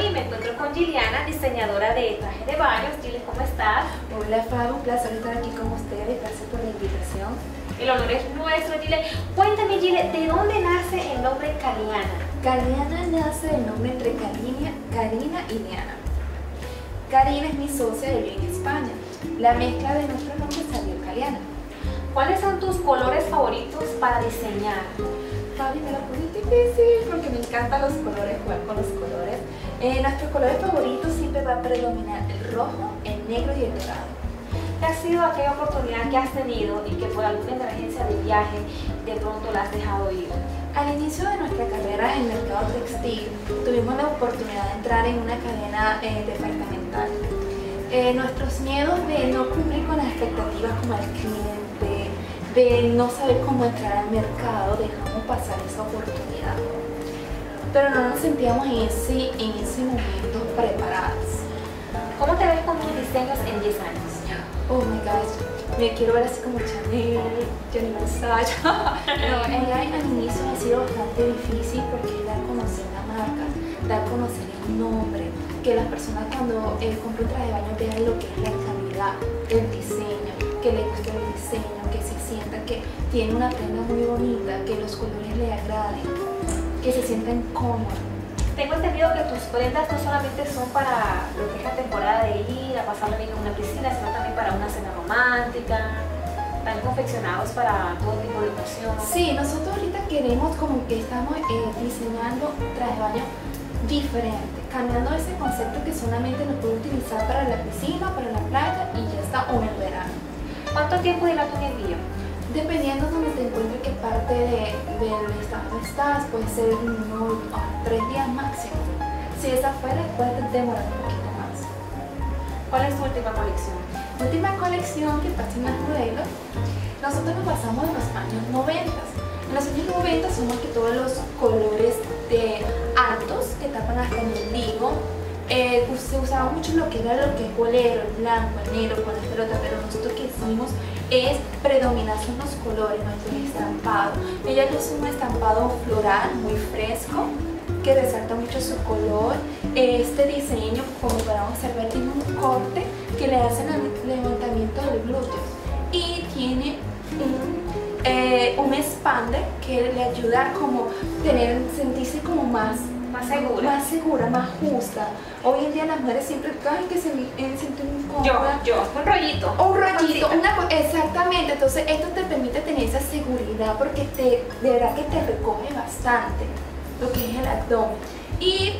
hoy me encuentro con Giliana, diseñadora de trajes de baños. Gile, ¿cómo estás? Hola Fabio, un placer estar aquí con ustedes, gracias por la invitación. El honor es nuestro, Gile. Cuéntame, Gile, ¿de dónde nace el nombre Caliana? Caliana nace del nombre entre Karina, Karina y Diana. Karina es mi socia de en España. La mezcla de nuestros nombres salió Caliana. ¿Cuáles son tus colores favoritos para diseñar? Fabi, me lo puse difícil porque me encantan los colores, jugar con los colores. Eh, nuestros colores favoritos siempre va a predominar el rojo, el negro y el dorado. ¿Qué ha sido aquella oportunidad que has tenido y que por alguna emergencia de viaje de pronto la has dejado ir? Al inicio de nuestra carrera en el mercado textil, tuvimos la oportunidad de entrar en una cadena eh, departamental. Eh, nuestros miedos de no cumplir con las expectativas como el cliente, de no saber cómo entrar al mercado, dejamos pasar oportunidad. Pero no nos sentíamos en ese, en ese momento preparados. ¿Cómo te ves con tus diseños en 10 años? Oh my gosh, me quiero ver así como Chanel, Johnny Versace. no, el año al inicio ha sido bastante difícil porque dar a conocer la marca, dar a conocer el nombre, que las personas cuando eh, compran traje de baño vean lo que es la calidad del diseño, que les guste el diseño, que se sientan que tiene una prenda muy bonita, que los colores le agraden, que se sientan cómodos. Tengo entendido que tus prendas no solamente son para lo que es la temporada de ir a pasarla bien en una piscina, sino también para una cena romántica. Están confeccionados para todo tipo de ocasión. Sí, nosotros ahorita queremos como que estamos eh, diseñando traje de baño diferente, cambiando ese concepto que solamente lo puedo utilizar para la piscina, para la playa y ya está, o en el verano. ¿Cuánto tiempo dilata un envío? Dependiendo de donde te encuentres, qué parte de, del estado estás, puede ser unos ah, tres días máximo. Si es afuera, puede demorar un poquito más. ¿Cuál es tu última colección? Última colección que pasa en las modelos, nosotros nos basamos en los años 90. En los años 90 son más que todos los colores de mucho lo que era lo que es bolero, el blanco, el negro, con la pelota, pero nosotros que hicimos es predominar son los colores, nuestro estampado. Ella usa un estampado floral muy fresco que resalta mucho su color. Este diseño, como podemos observar, tiene un corte que le hace el levantamiento del glúteo y tiene un, eh, un expander que le ayuda como tener, sentirse como más Más segura. más segura, más justa. Hoy en día las mujeres siempre ay, que se eh, sienten Yo, incómodas. yo, un rollito. Un rollito, una exactamente. Entonces esto te permite tener esa seguridad porque te, de verdad que te recoge bastante lo que es el abdomen. Y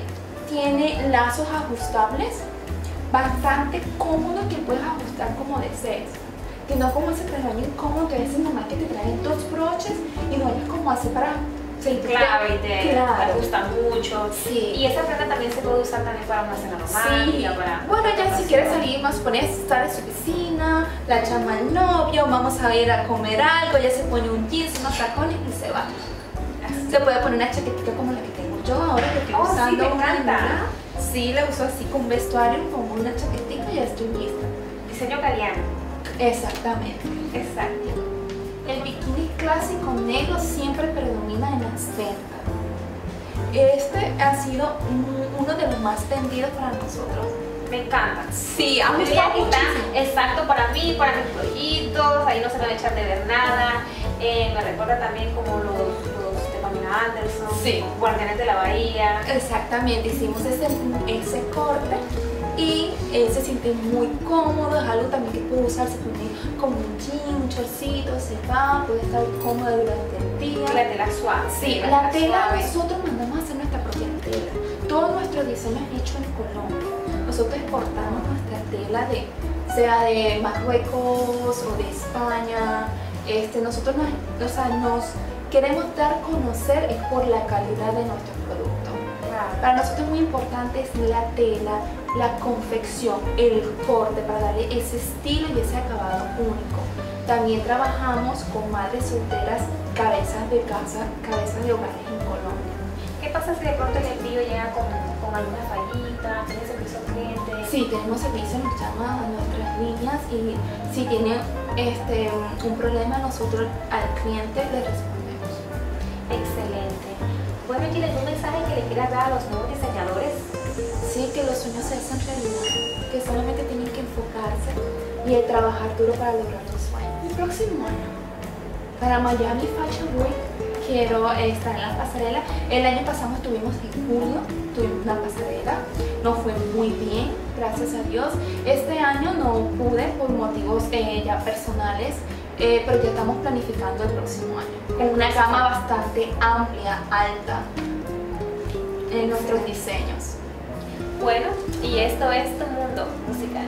tiene lazos ajustables, bastante cómodo que puedes ajustar como desees. Que no como ese traje incómodo que a veces nomás que te traen dos broches y no hayas como hacer para sentirte- Clave y te, Claro. te gusta mucho. Sí. Y esa prenda también se puede usar también para una cena romántica, Sí. para... Bueno, ya si quieres salir más, pones, estar en su piscina, la llama al novio, vamos a ir a comer algo, ya se pone un jeans, unos tacones y se va. Se puede poner una chaquetita como la que tengo yo ahora, que estoy Oh, sí, usando me una encanta. lana. Sí, la uso así con vestuario, como una chaquetita y ya estoy lista. Diseño caliano. Exactamente. Exacto. El bikini clásico negro siempre predomina en las ventas. Este ha sido un- uno de los más vendidos para nosotros. Me encanta. Sí, que está muchísimo. exacto para mí, para mis rollitos, ahí no se me va a echar de ver nada. Eh, me recuerda también como los, Anderson, Sí. Guardianes de la Bahía. Exactamente, hicimos ese, ese corte y eh, se siente muy cómodo, es algo también que puede usar, se pone como un jean, un chorcito, se va, puede estar cómodo durante el día. La tela suave. Sí, la tela, suave. nosotros mandamos a hacer nuestra propia tela. Todo nuestro diseño es hecho en Colombia. Nosotros exportamos nuestra tela de, sea de Marruecos o de España. Este, nosotros nos, o sea, nos queremos dar a conocer es por la calidad de nuestro producto. Claro. Para nosotros muy importante es la tela, la confección, el corte para darle ese estilo y ese acabado único. También trabajamos con madres solteras, cabezas de casa, cabezas de hogares en Colombia. ¿Qué pasa si de pronto el envío llega con, con alguna fallita? ¿Tiene servicio al cliente? Sí, tenemos servicio, nos llaman a nuestras líneas y si tiene este, un problema nosotros al cliente le respondemos. Excelente. Bueno, Gile, ¿un mensaje que le quieras dar a los nuevos diseñadores que los sueños se hacen realidad, que solamente tienen que enfocarse y trabajar duro para lograr los sueños. El próximo año, para Miami Fashion Week, quiero estar en la pasarela. El año pasado estuvimos en julio, tuvimos una pasarela, nos fue muy bien, gracias a Dios. Este año no pude por motivos eh, ya personales, eh, pero ya estamos planificando el próximo año con una gama bastante amplia, alta en nuestros diseños. Bueno, y esto es tu mundo musical.